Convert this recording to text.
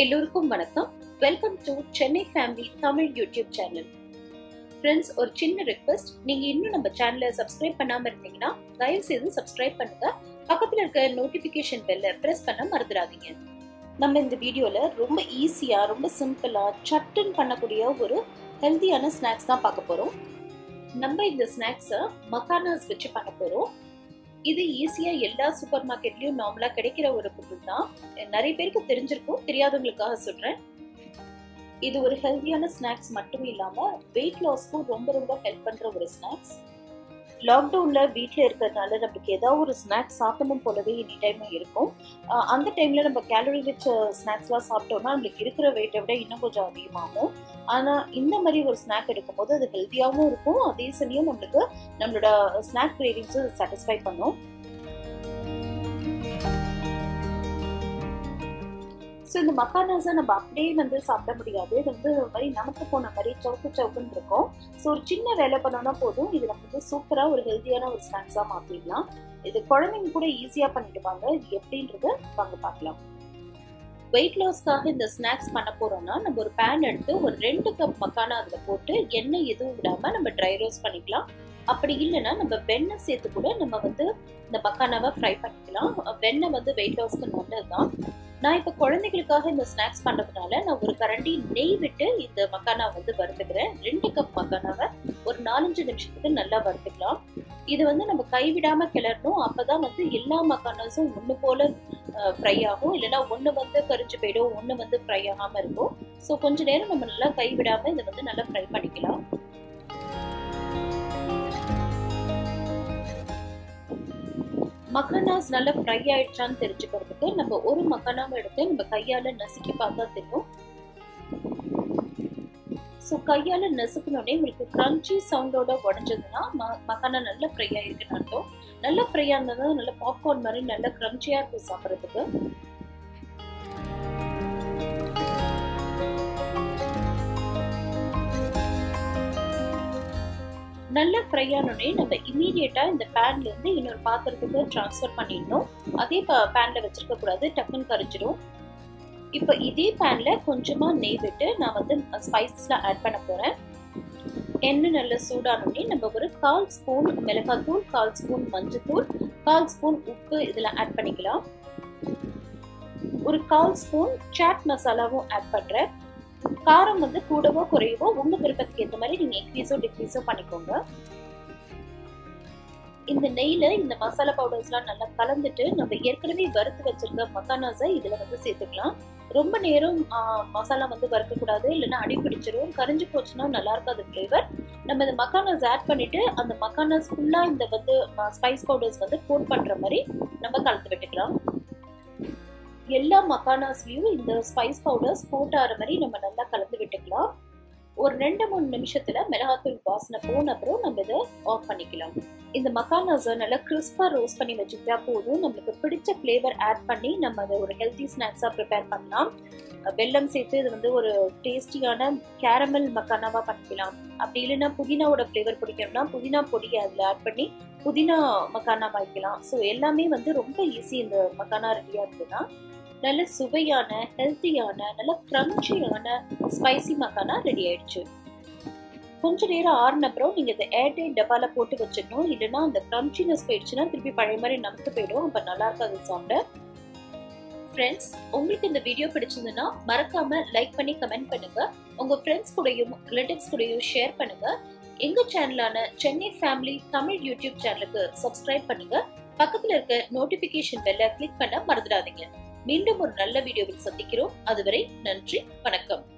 எல்லோருக்கும் வணக்கம். Welcome to Chennai family Tamil YouTube channel friends ஒரு சின்ன ரிக்வெஸ்ட் நீங்க இன்னும் நம்ம சேனலை சப்ஸ்கிரைப் பண்ணாம இருந்தீங்கன்னா தயவு செய்து சப்ஸ்கிரைப் பண்ணுங்க. பக்கத்துல இருக்க நோட்டிபிகேஷன் பெல்ல பிரஸ் பண்ண மறந்துடாதீங்க. நம்ம இந்த வீடியோல ரொம்ப ஈஸியா ரொம்ப சிம்பிளா சட்டுன்னு பண்ணக்கூடிய ஒரு ஹெல்தியான ஸ்நாக்ஸ் தான் பார்க்க போறோம். நம்ம இந்த ஸ்நாக்ஸை மக்கானாஸ் வச்சு பண்ண போறோம். இது ஈஸியா எல்லா சூப்பர் மார்க்கெட்லயும் நார்மலாக கிடைக்கிற ஒரு பொருள் தான். நிறைய பேருக்கு தெரிஞ்சிருக்கும் தெரியாதவங்களுக்காக சொல்றேன். இது ஒரு ஹெல்தியான ஸ்நாக்ஸ் மட்டும் இல்லாம வெயிட் லாஸ்க்கும் ரொம்ப ரொம்ப ஹெல்ப் பண்ற ஒரு ஸ்நாக்ஸ் லாக்டவுன்ல வீட்டில் இருக்கிறதுனால நம்மளுக்கு ஏதாவது ஒரு ஸ்நாக்ஸ் சாப்பிடணும் போலவே எனி டைமும் இருக்கும். அந்த டைம்ல நம்ம கேலரி ரிச் ஸ்நாக்ஸ்லாம் சாப்பிட்டோம்னா நம்மளுக்கு இருக்கிற வெயிட்டை விட இன்னும் கொஞ்சம் அதிகமாகும். ஆனா இந்த மாதிரி ஒரு ஸ்நாக் எடுக்கும்போது அது ஹெல்த்தியாகவும் இருக்கும். அதே சமயம் நம்மளுக்கு நம்மளோட ஸ்நாக் கிரேவிங்ஸும் சாட்டிஸ்ஃபை பண்ணும். ஸோ இந்த மக்கானாஸை நம்ம அப்படியே வந்து சாப்பிட முடியாது. இது வந்து ஒரு மாதிரி நமக்கு போன மாதிரி சவுக்கு சவுக்குன்னு இருக்கும். ஸோ ஒரு சின்ன வேலை பண்ணோம்னா போதும். இது நம்ம வந்து சூப்பராக ஒரு ஹெல்த்தியான ஒரு ஸ்நாக்ஸாக மாற்றிடலாம் இது குழந்தைங்க கூட ஈஸியாக பண்ணிடுவாங்க. இது எப்படின்றத வாங்க பார்க்கலாம். வெயிட் லாஸ்க்காக இந்த ஸ்நாக்ஸ் பண்ண போறோம்னா நம்ம ஒரு பேன் எடுத்து ஒரு ரெண்டு கப் மக்கானா அதில் போட்டு எண்ணெய் எதுவும் விடாமல் நம்ம ட்ரை ரோஸ்ட் பண்ணிக்கலாம். அப்படி இல்லைன்னா நம்ம வெண்ணெய் சேர்த்து கூட நம்ம வந்து இந்த மக்கானாவை ஃப்ரை பண்ணிக்கலாம். வெண்ணெய் வந்து வெயிட் லாஸ்க்கு நல்லது தான் நான் இப்போ குழந்தைகளுக்காக இந்த ஸ்நாக்ஸ் பண்ணுறதுனால நான் ஒரு கரண்டி நெய் விட்டு இந்த மக்கானா வந்து வறுத்துக்கிறேன். ரெண்டு கப் மக்கானாவை ஒரு நாலஞ்சு நிமிஷத்துக்கு நல்லா வறுத்துக்கலாம். இது வந்து நம்ம கைவிடாமல் கிளறணும். அப்பதான் வந்து எல்லா மக்கானாஸும் ஒன்று போல ஃப்ரை ஆகும். இல்லைன்னா ஒன்று வந்து கரிஞ்சு போயிடும். ஒன்று வந்து ஃப்ரை ஆகாமல் இருக்கும். ஸோ கொஞ்ச நேரம் நம்ம நல்லா கைவிடாம இதை வந்து நல்லா ஃப்ரை பண்ணிக்கலாம். மக்கானாஸ் நல்லா ஃப்ரை ஆயிடுச்சான்னு தெரிஞ்சுக்கிறதுக்கு நம்ம ஒரு மக்கானாவை எடுத்து நம்ம கையால நசுக்கி பார்த்தா தெரியும். ஸோ கையால நசுக்கணுன்னே உங்களுக்கு கிரன்ச்சி சவுண்டோட உடஞ்சதுன்னா மக்கானா நல்லா ஃப்ரை ஆயிருக்குன்னு அர்த்தம். நல்லா ஃப்ரையா இருந்தது நல்லா பாப்கார்ன் மாதிரி நல்லா கிரன்ச்சியா இருக்கும் சாப்பிட்றதுக்கு. நல்லா ஃப்ரை ஆனோடனே நம்ம இமீடியட்டாக இந்த பேன்லேருந்து இன்னொரு பாத்திரத்துக்கு ட்ரான்ஸ்ஃபர் பண்ணிடணும். அதே பேனில் வச்சுருக்கக்கூடாது டக்குன்னு கரைஞ்சிடும் இப்போ இதே பேனில் கொஞ்சமாக நெய் விட்டு நான் வந்து ஸ்பைசஸ்லாம் ஆட் பண்ண போகிறேன் எண்ணெய் நல்லா சூடானோடனே நம்ம ஒரு கால் ஸ்பூன் மிளகாத்தூள் கால் ஸ்பூன் மஞ்சத்தூள் கால் ஸ்பூன் உப்பு இதெல்லாம் ஆட் பண்ணிக்கலாம். ஒரு கால் ஸ்பூன் சாட் மசாலாவும் ஆட் பண்ணுறேன் காரம் வந்து கூடவோ குறையவோ உங்கள் விருப்பத்துக்கு ஏற்ற மாதிரி இன்க்ரீஸோ டிக்ரீஸோ பண்ணிக்கோங்க. இந்த நெய்ல இந்த மசாலா பவுடர்ஸ்லாம் நல்லா கலந்துட்டு நம்ம ஏற்கனவே வறுத்து வச்சிருக்க மக்கானாஸை இதுல வந்து சேர்த்துக்கலாம். ரொம்ப நேரம் மசாலா வந்து வறுக்கக்கூடாது இல்லைன்னா அடி பிடிச்சிரும். கரிஞ்சு போச்சுன்னா நல்லா இருக்காது ஃப்ளேவர் நம்ம இந்த மக்கானாஸ் ஆட் பண்ணிட்டு அந்த மக்கானாஸ் ஃபுல்லா இந்த வந்து ஸ்பைஸ் பவுடர்ஸ் வந்து கோட் பண்ற மாதிரி நம்ம கலந்து விட்டுக்கலாம். எல்லா மக்கானாஸ்லயும் இந்த ஸ்பைஸ் பவுடர்ஸ் கோட் ஆகிற மாதிரி நம்ம நல்லா கலந்து விட்டுக்கலாம். ஒரு ரெண்டு மூணு நிமிஷத்துல மிளகாத்தூள் வாசனை போன அப்புறம் நம்ம இதை ஆஃப் பண்ணிக்கலாம். இந்த மக்கானாஸை நல்லா கிறிஸ்பா ரோஸ்ட் பண்ணி வச்சுக்கிட்டா போதும். நம்மளுக்கு பிடிச்ச ஃப்ளேவர் ஆட் பண்ணி நம்ம அதை ஒரு ஹெல்த்தி ஸ்நாக்ஸா ப்ரிப்பேர் பண்ணலாம். வெல்லம் சேர்த்து இது வந்து ஒரு டேஸ்டியான கேரமல் மக்கானாவா பண்ணிக்கலாம். அப்படி இல்லைன்னா புதினாவோட ஃப்ளேவர் பிடிக்கணும்னா புதினா பொடியை அதில் ஆட் பண்ணி புதினா மக்கானா வாங்கிக்கலாம். ஸோ எல்லாமே வந்து ரொம்ப ஈஸி இந்த மக்கானா ரெடியாக இருக்குதுன்னா நல்ல சுவையான ஹெல்த்தியான நல்ல க்ரன்ச்சியான ஸ்பைசி மக்கானா ரெடி ஆயிடுச்சு. கொஞ்ச நேரம் ஆறுன அப்புறம் நீங்க இதை ஏர்டைட் டப்பால போட்டு வச்சிடணும். இல்லைன்னா அந்த க்ரன்ச்சினஸ் போயிடுச்சுன்னா திருப்பி பழைய மாதிரி நமக்கு போயிடும். அப்ப நல்லா இருக்காது சாப்பிட ஃப்ரெண்ட்ஸ் உங்களுக்கு இந்த வீடியோ பிடிச்சிருந்ததுன்னா மறக்காம லைக் பண்ணி கமெண்ட் பண்ணுங்க. உங்க ஃப்ரெண்ட்ஸ் கூடயும் ரிலேட்டிவ்ஸ் கூடயும் ஷேர் பண்ணுங்க. எங்க சேனலான சென்னை ஃபேமிலி தமிழ் யூடியூப் சேனலுக்கு சப்ஸ்கிரைப் பண்ணுங்க. பக்கத்துல இருக்க நோட்டிபிகேஷன் பெல்ல கிளிக் பண்ண மறந்துடாதீங்க. மீண்டும் ஒரு நல்ல வீடியோவில் சந்திக்கிறோம். அதுவரை நன்றி வணக்கம்.